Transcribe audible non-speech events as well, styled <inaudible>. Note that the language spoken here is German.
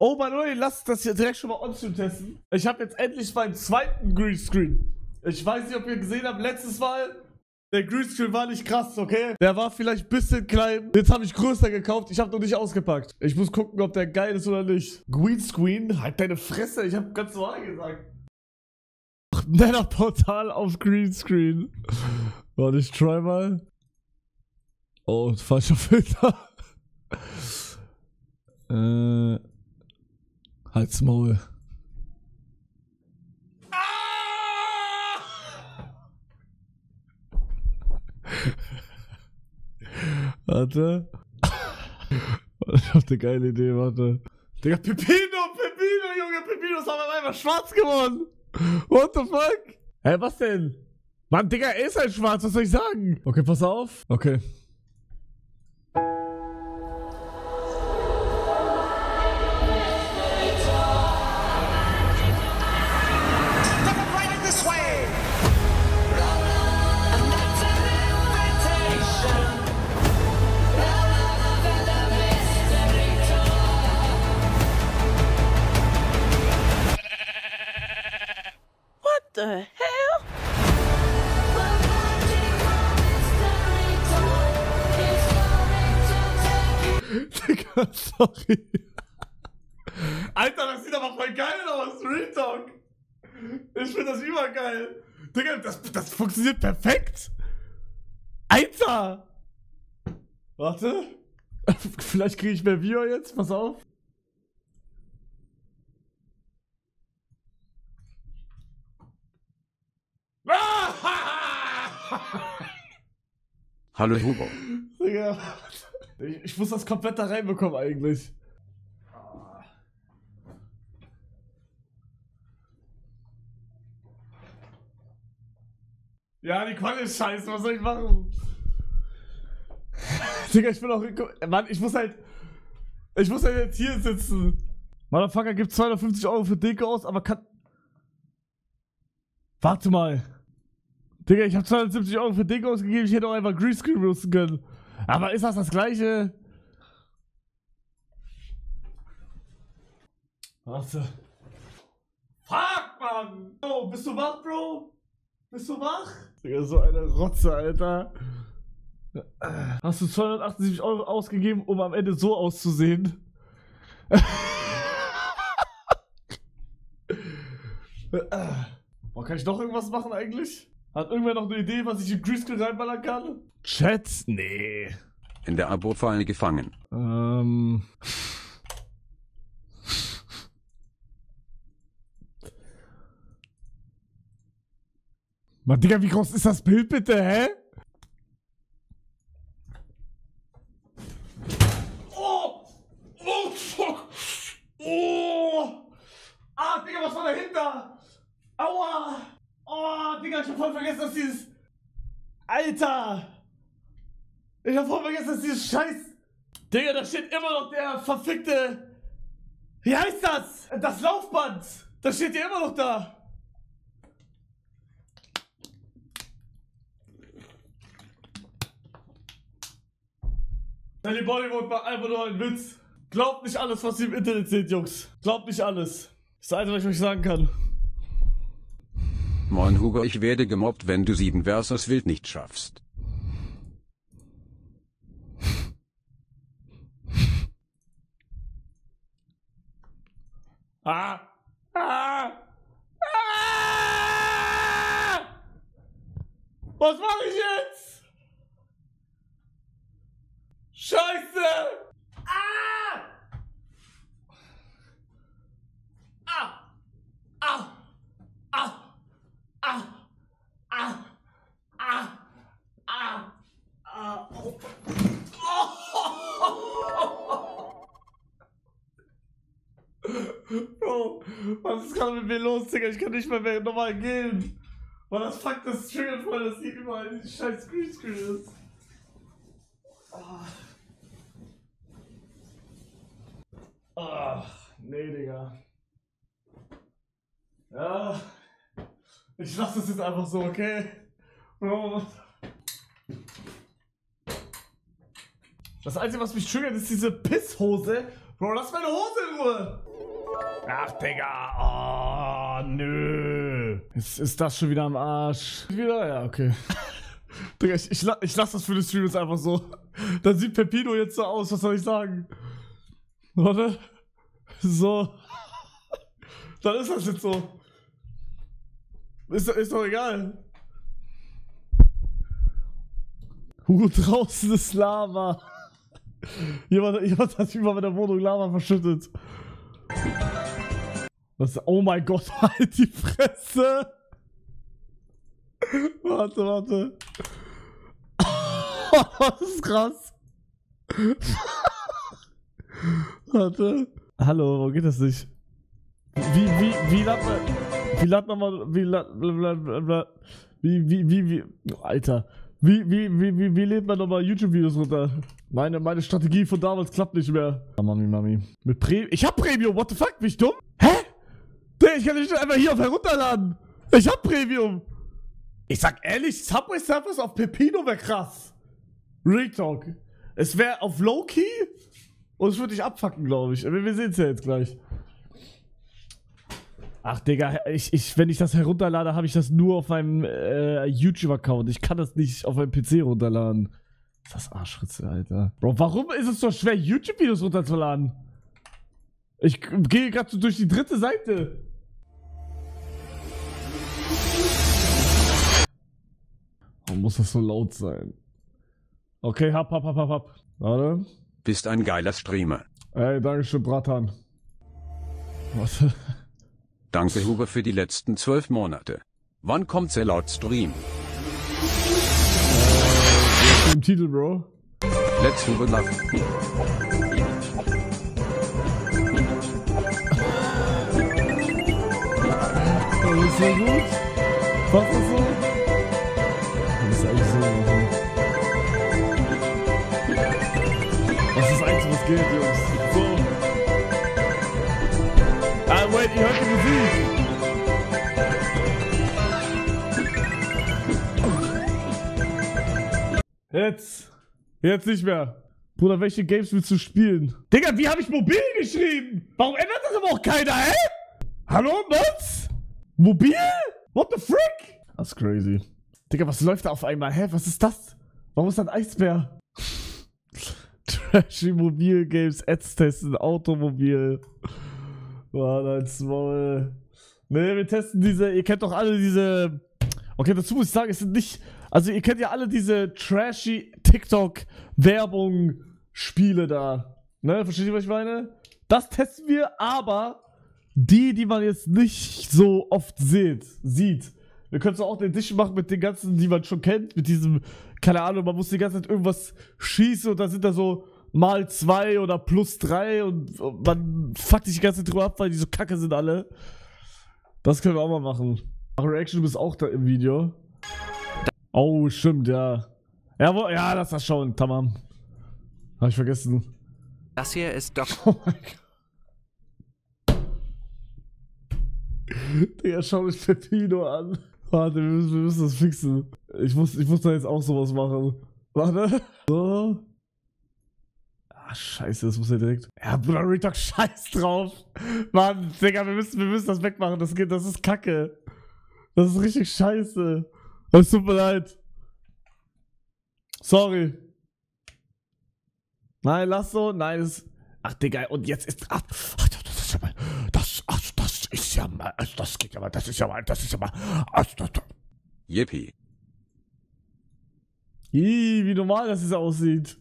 Oh, way, lass das hier direkt schon mal on-stream testen. Ich habe jetzt endlich meinen zweiten Greenscreen. Ich weiß nicht, ob ihr gesehen habt, letztes Mal, der Greenscreen war nicht krass, okay? Der war vielleicht ein bisschen klein. Jetzt habe ich größer gekauft. Ich habe noch nicht ausgepackt. Ich muss gucken, ob der geil ist oder nicht. Greenscreen? Halt deine Fresse. Ich habe ganz normal gesagt. <laughs> Netter Portal auf Greenscreen. Warte, ich try mal. Oh, falscher Filter. <laughs> äh. Halt's Maul. <laughs> Warte. Ich hab eine geile Idee, warte. Digga, Pepino, Pepino, Junge, Pepino ist aber einfach schwarz geworden. What the fuck? Hä, hey, was denn? Mann, Digga, er ist halt schwarz, was soll ich sagen? Okay, pass auf. Okay. <laughs> Digga, sorry. Alter, das sieht aber voll geil aus, Real Talk. Ich finde das übergeil. Digga, das, das funktioniert perfekt. Alter! Warte. <laughs> Vielleicht kriege ich mehr Viewer jetzt, pass auf. Hallo Hugo. <laughs> Digga. Ich, ich, muss das komplett da reinbekommen eigentlich. Ja, die Quali ist scheiße, was soll ich machen? <laughs> Digga, ich bin auch. Mann, ich muss halt. Ich muss halt jetzt hier sitzen. Motherfucker gibt 250 Euro für Deko aus, aber kann. Warte mal. Digga, ich habe 270 Euro für Ding ausgegeben, ich hätte auch einfach Greenscreen benutzen können. Aber ist das das gleiche? Warte. Fuck, Mann! Oh, bist du wach, Bro? Bist du wach? Digga, so eine Rotze, Alter. Hast du 278 Euro ausgegeben, um am Ende so auszusehen? Boah, kann ich noch irgendwas machen eigentlich? Hat irgendwer noch eine Idee, was ich in Greenscreen reinballern kann? Chat? Nee. In der Abo-Falle gefangen. Ähm. Mann, Digga, wie groß ist das Bild bitte, hä? Oh! Oh, fuck! Oh! Ah, Digga, was war dahinter? Aua! Oh, Digga, ich hab voll vergessen, dass dieses. Alter! Ich hab voll vergessen, dass dieses Scheiß. Digga, da steht immer noch der verfickte. Wie heißt das? Das Laufband! Das steht ja immer noch da! Sally Bollywood war einfach nur ein Witz. Glaubt nicht alles, was ihr im Internet seht, Jungs. Glaubt nicht alles. Das ist das Einzige, was ich euch sagen kann. Moin Hugo, ich werde gemobbt, wenn du 7 versus Wild nicht schaffst. Ah! Ah! Ah! Was mache ich jetzt? Scheiße! Was ist gerade mit mir los, Digga? Ich kann nicht mehr, mehr normal gehen. Weil das fuckt das triggert voll, dass hier überall dieses scheiß Greenscreen ist. Ach. Ach, nee, Digga. Ja. Ich lass das jetzt einfach so, okay? Bro. Das Einzige, was mich triggert, ist diese Pisshose. Bro, lass meine Hose in Ruhe. Ach, Digga. Oh, nö. Ist, ist das schon wieder am Arsch? Wieder? Ja, okay. <laughs> Digga, ich, ich, ich lasse das für den Stream jetzt einfach so. Dann sieht Pepino jetzt so aus, was soll ich sagen? Warte. So. Dann ist das jetzt so. Ist, ist doch egal. Hugo, draußen ist Lava. Jemand, jemand hat über meiner Wohnung Lava verschüttet. Was, oh mein Gott, <laughs> halt die Fresse! Warte, warte. <laughs> das ist krass. <laughs> warte. Hallo, wo geht das nicht? Wie, wie, wie ladet man, wie ladet man mal, wie, wie, wie, wie, wie, Alter. Wie, wie, wie, wie, wie lädt man nochmal YouTube-Videos runter? Meine, meine Strategie von damals klappt nicht mehr. Oh, Mami, Mami. Mit Premium. Ich hab Premium, what the fuck? Bin ich dumm? Hä? Ich kann nicht einfach hier auf herunterladen. Ich hab Premium. Ich sag ehrlich, Subway Surfers auf Pepino wäre krass. Real Talk. Es wäre auf Low-Key und es würde dich abfacken, glaube ich. Wir, wir sehen es ja jetzt gleich. Ach, Digga, ich, ich, wenn ich das herunterlade, habe ich das nur auf meinem äh, YouTube-Account. Ich kann das nicht auf meinem PC runterladen. Das Arschritze, Alter. Bro, warum ist es so schwer, YouTube-Videos runterzuladen? Ich gehe gerade so durch die dritte Seite. Warum muss das so laut sein? Okay, hab, hab, hab, hab, hab. Warte. Bist ein geiler Streamer. Ey, danke schön, Bratan. Warte. <laughs> Danke Huber für die letzten zwölf Monate. Wann kommt Sellout Stream? Äh, im Titel, Bro. Let's Huber love. Das ist so gut. Was ist so? Geht, Jungs. So. Ah, wait, ihr hört die Musik. Jetzt. Jetzt nicht mehr. Bruder, welche Games willst du spielen? Digga, wie habe ich mobil geschrieben? Warum ändert das aber auch keiner, hä? Hallo, Mods? Mobil? What the frick? Ist crazy. Digga, was läuft da auf einmal? Hä, was ist das? Warum ist da ein Eisbär? <laughs> Trashy Mobil-Games, Ads testen, Automobil. Mann, als Maul. Ne, wir testen diese, ihr kennt doch alle diese. Okay, dazu muss ich sagen, es sind nicht. Also, ihr kennt ja alle diese trashy TikTok-Werbung-Spiele da. Ne, versteht ihr, was ich meine? Das testen wir, aber die, die man jetzt nicht so oft sieht, sieht. Wir können so auch den Edition machen mit den ganzen, die man schon kennt, mit diesem, keine Ahnung, man muss die ganze Zeit irgendwas schießen und da sind da so mal zwei oder plus drei und, man fuckt sich die ganze Zeit drüber ab, weil die so kacke sind alle. Das können wir auch mal machen. Ach, Reaction, du bist auch da im Video. Oh, stimmt, ja. Ja, wo, ja, lass das schauen, tamam. Hab ich vergessen. Das hier ist Doc. <laughs> Oh mein Gott. Digga, schau mich Pepino an. Warte, wir müssen, wir müssen das fixen. Ich muss, ich muss da jetzt auch sowas machen. Warte. So. Ah, scheiße, das muss ja direkt. Ja, Bruder, Retalk, scheiß drauf. Mann, Digga, wir müssen, wir müssen das wegmachen. Das geht, das ist kacke. Das ist richtig scheiße. Es tut mir leid. Sorry. Nein, lass so. Nein, das. Ach, Digga, und jetzt ist. Ach, ach das ist ja mal. Das, ach, das ist ja mal. Das geht ja mal. Das ist ja mal. Das ist ja mal. Ach, das, Yippie. Ih, wie normal das jetzt aussieht.